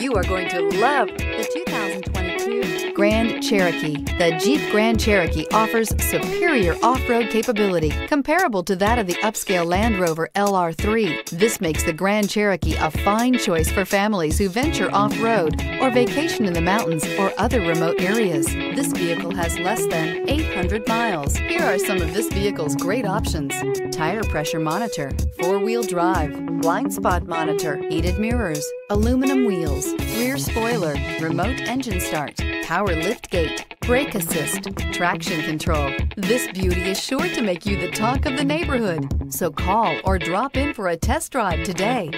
You are going to love the 2022 Grand Cherokee. The Jeep Grand Cherokee offers superior off-road capability comparable to that of the upscale Land Rover LR3. This makes the Grand Cherokee a fine choice for families who venture off-road or vacation in the mountains or other remote areas. This vehicle has less than 800 miles. Here are some of this vehicle's great options. Tire pressure monitor, four-wheel drive, blind spot monitor, heated mirrors, aluminum wheels, remote engine start, power lift gate, brake assist, traction control. This beauty is sure to make you the talk of the neighborhood. So call or drop in for a test drive today.